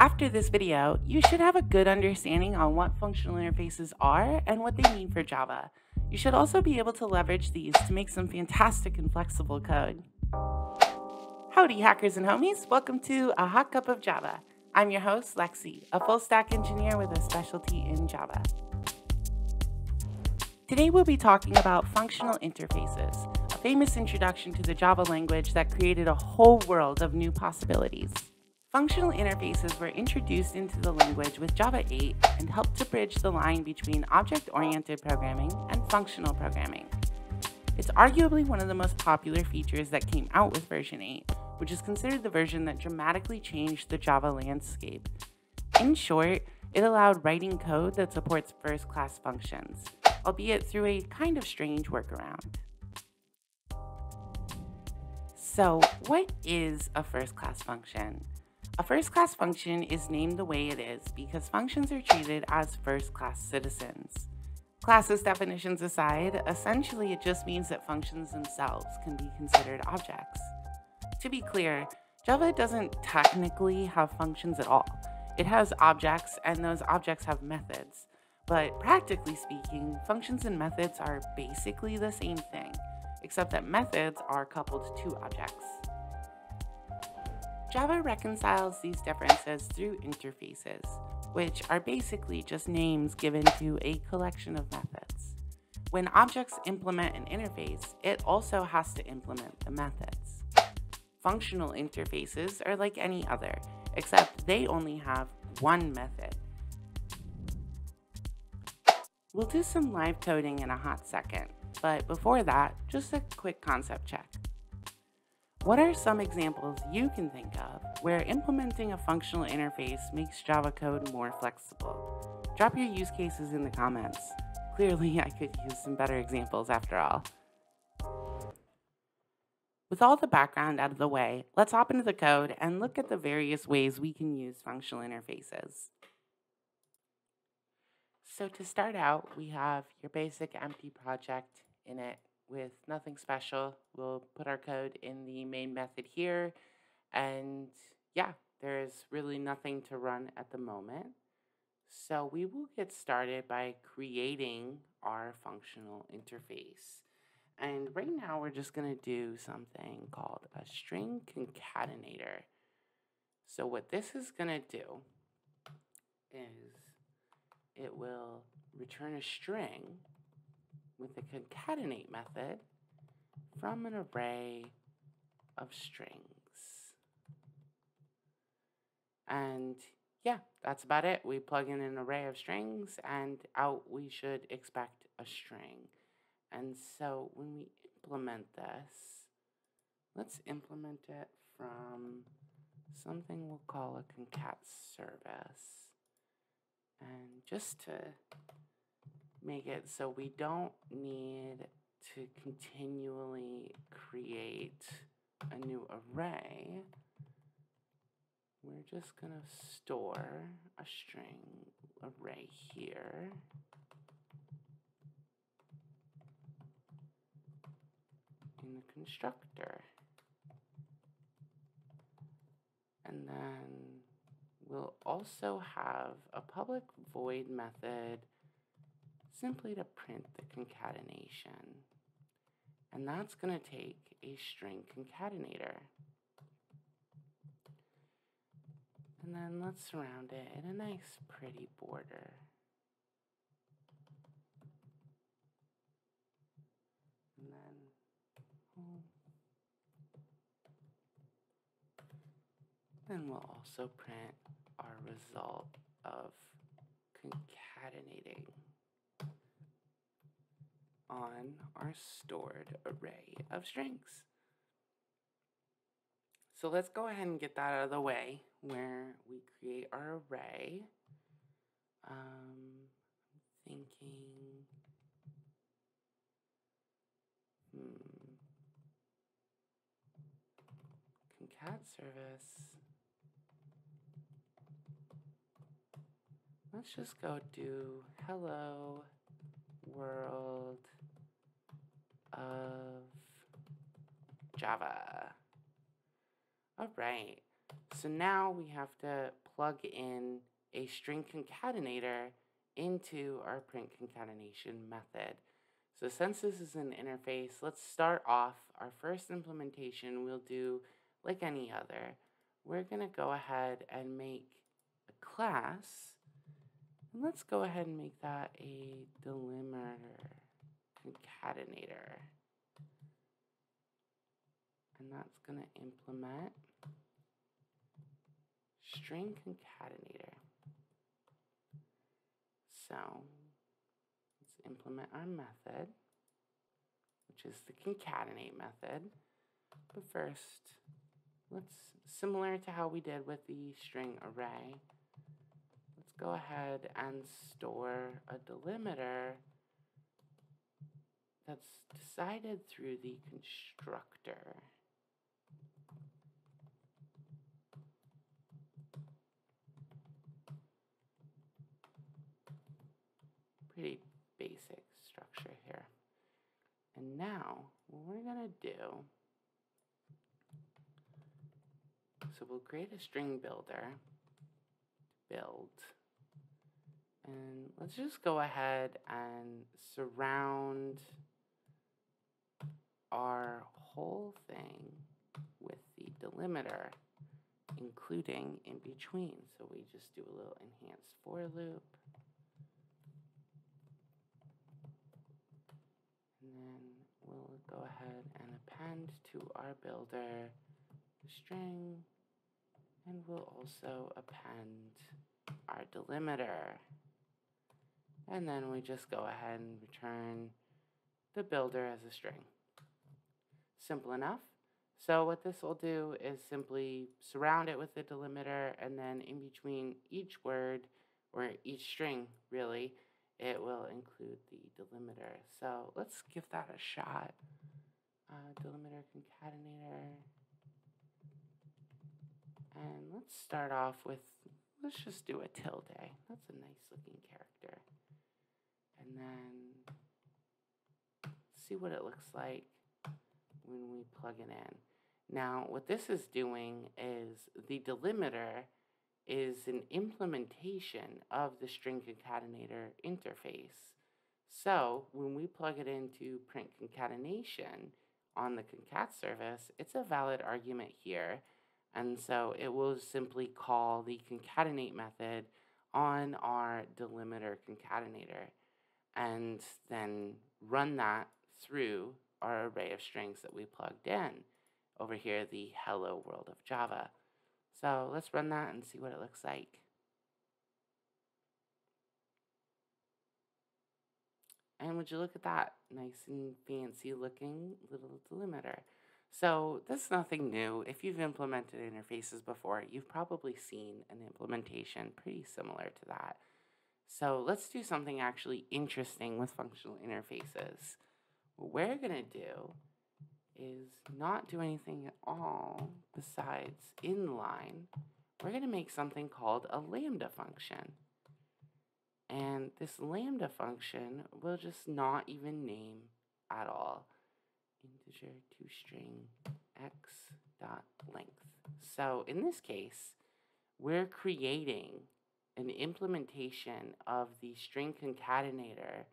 After this video, you should have a good understanding on what functional interfaces are and what they mean for Java. You should also be able to leverage these to make some fantastic and flexible code. Howdy hackers and homies, welcome to A Hot Cup of Java. I'm your host, Lexi, a full stack engineer with a specialty in Java. Today we'll be talking about functional interfaces, a famous introduction to the Java language that created a whole world of new possibilities. Functional interfaces were introduced into the language with Java 8 and helped to bridge the line between object-oriented programming and functional programming. It's arguably one of the most popular features that came out with version 8, which is considered the version that dramatically changed the Java landscape. In short, it allowed writing code that supports first-class functions, albeit through a kind of strange workaround. So, what is a first-class function? A first class function is named the way it is because functions are treated as first class citizens. Classes definitions aside, essentially it just means that functions themselves can be considered objects. To be clear, Java doesn't technically have functions at all. It has objects, and those objects have methods. But practically speaking, functions and methods are basically the same thing, except that methods are coupled to objects. Java reconciles these differences through interfaces, which are basically just names given to a collection of methods. When objects implement an interface, it also has to implement the methods. Functional interfaces are like any other, except they only have one method. We'll do some live coding in a hot second, but before that, just a quick concept check. What are some examples you can think of where implementing a functional interface makes Java code more flexible? Drop your use cases in the comments. Clearly, I could use some better examples after all. With all the background out of the way, let's hop into the code and look at the various ways we can use functional interfaces. So to start out, we have your basic empty project in it with nothing special. We'll put our code in the main method here. And yeah, there's really nothing to run at the moment. So we will get started by creating our functional interface. And right now we're just going to do something called a string concatenator. So what this is going to do is it will return a string with the concatenate method from an array of strings. And yeah, that's about it. We plug in an array of strings and out we should expect a string. And so when we implement this, let's implement it from something we'll call a concat service. And just to make it so we don't need to continually create a new array. We're just going to store a string array here. in the constructor. And then we'll also have a public void method simply to print the concatenation. And that's going to take a string concatenator. And then let's surround it in a nice pretty border. And then, oh, then we'll also print our result of concatenating on our stored array of strings. So let's go ahead and get that out of the way where we create our array. Um, I'm thinking, hmm, concat service. Let's just go do hello world of Java. All right. So now we have to plug in a string concatenator into our print concatenation method. So since this is an interface, let's start off our first implementation we'll do like any other. We're going to go ahead and make a class. And let's go ahead and make that a delimiter concatenator. And that's going to implement string concatenator. So let's implement our method, which is the concatenate method. But first, let's, similar to how we did with the string array, let's go ahead and store a delimiter that's decided through the constructor. pretty basic structure here. And now, what we're going to do, so we'll create a string builder, build, and let's just go ahead and surround our whole thing with the delimiter, including in between. So we just do a little enhanced for loop. And then we'll go ahead and append to our builder the string and we'll also append our delimiter. And then we just go ahead and return the builder as a string. Simple enough. So what this will do is simply surround it with the delimiter and then in between each word or each string really it will include the delimiter. So let's give that a shot. Uh, delimiter concatenator. And let's start off with, let's just do a tilde. That's a nice looking character. And then see what it looks like when we plug it in. Now, what this is doing is the delimiter is an implementation of the string concatenator interface. So when we plug it into print concatenation on the concat service, it's a valid argument here. And so it will simply call the concatenate method on our delimiter concatenator and then run that through our array of strings that we plugged in over here, the hello world of Java. So let's run that and see what it looks like. And would you look at that? Nice and fancy looking little delimiter. So this is nothing new. If you've implemented interfaces before, you've probably seen an implementation pretty similar to that. So let's do something actually interesting with functional interfaces. What we're going to do is not do anything at all besides inline. We're going to make something called a lambda function. And this lambda function will just not even name at all. Integer to string x dot length. So in this case, we're creating an implementation of the string concatenator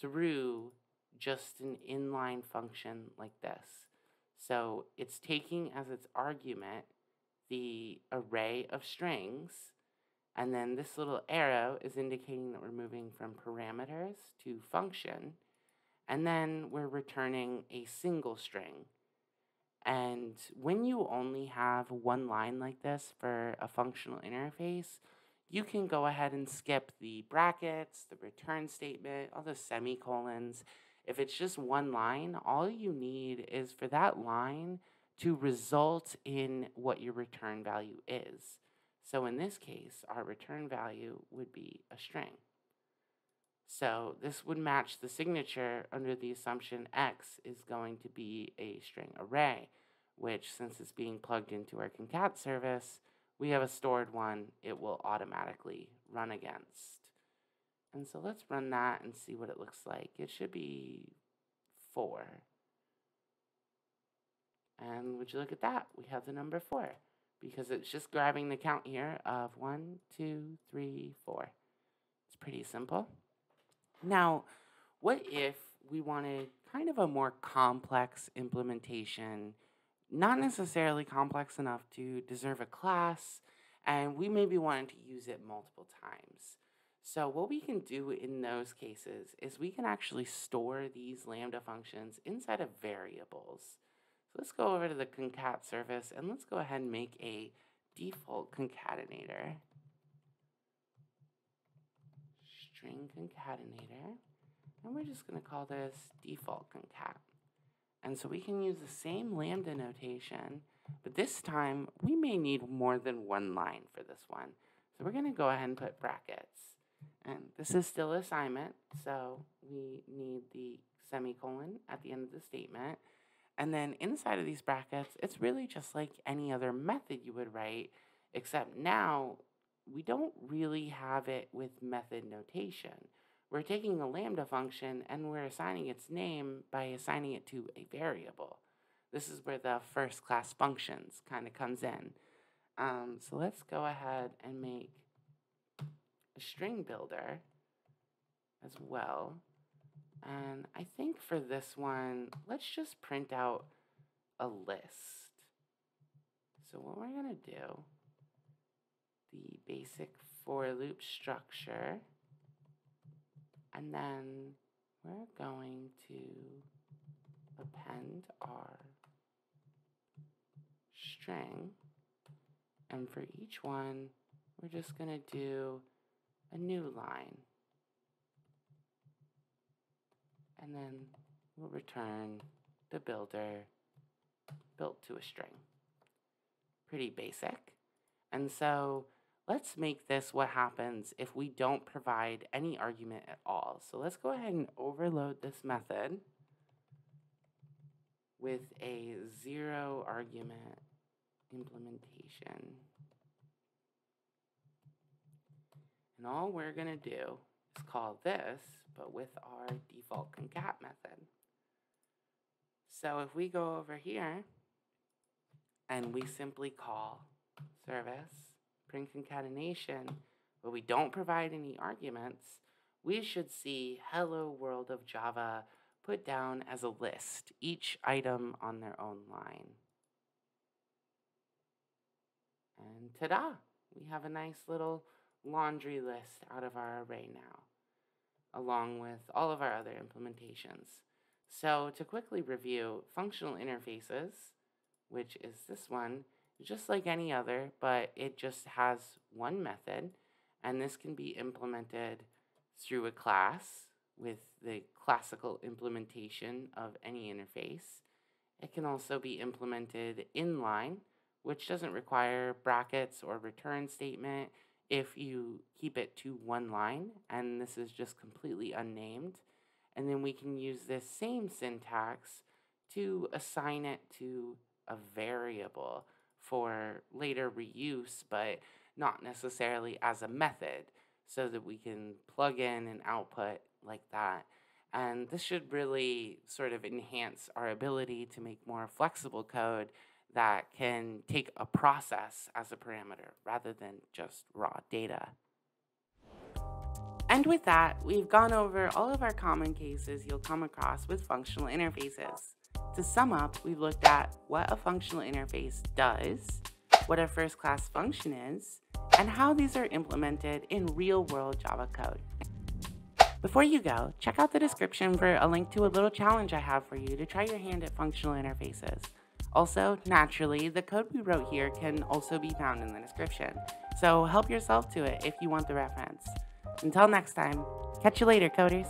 through just an inline function like this. So it's taking as its argument the array of strings, and then this little arrow is indicating that we're moving from parameters to function, and then we're returning a single string. And when you only have one line like this for a functional interface, you can go ahead and skip the brackets, the return statement, all the semicolons, if it's just one line, all you need is for that line to result in what your return value is. So in this case, our return value would be a string. So this would match the signature under the assumption x is going to be a string array, which since it's being plugged into our concat service, we have a stored one it will automatically run against. And so let's run that and see what it looks like. It should be 4. And would you look at that? We have the number 4. because it's just grabbing the count here of one, two, three, four. It's pretty simple. Now, what if we wanted kind of a more complex implementation, not necessarily complex enough to deserve a class, and we maybe wanted to use it multiple times. So what we can do in those cases is we can actually store these Lambda functions inside of variables. So let's go over to the concat service and let's go ahead and make a default concatenator. String concatenator. And we're just going to call this default concat. And so we can use the same lambda notation, but this time we may need more than one line for this one. So we're going to go ahead and put brackets. This is still assignment, so we need the semicolon at the end of the statement. And then inside of these brackets, it's really just like any other method you would write, except now we don't really have it with method notation. We're taking a lambda function and we're assigning its name by assigning it to a variable. This is where the first class functions kind of comes in. Um, so let's go ahead and make a string builder as well. And I think for this one, let's just print out a list. So what we're going to do, the basic for loop structure, and then we're going to append our string. And for each one, we're just going to do a new line. And then we'll return the builder built to a string. Pretty basic. And so let's make this what happens if we don't provide any argument at all. So let's go ahead and overload this method with a zero argument implementation. And all we're going to do is call this, but with our default concat method. So if we go over here and we simply call service print concatenation, but we don't provide any arguments, we should see hello world of Java put down as a list, each item on their own line. And ta-da! We have a nice little laundry list out of our array now, along with all of our other implementations. So to quickly review, functional interfaces, which is this one, just like any other, but it just has one method, and this can be implemented through a class with the classical implementation of any interface. It can also be implemented inline, which doesn't require brackets or return statement if you keep it to one line, and this is just completely unnamed. And then we can use this same syntax to assign it to a variable for later reuse, but not necessarily as a method, so that we can plug in and output like that. And this should really sort of enhance our ability to make more flexible code that can take a process as a parameter rather than just raw data. And with that, we've gone over all of our common cases you'll come across with functional interfaces. To sum up, we've looked at what a functional interface does, what a first class function is, and how these are implemented in real world Java code. Before you go, check out the description for a link to a little challenge I have for you to try your hand at functional interfaces. Also, naturally, the code we wrote here can also be found in the description, so help yourself to it if you want the reference. Until next time, catch you later, coders.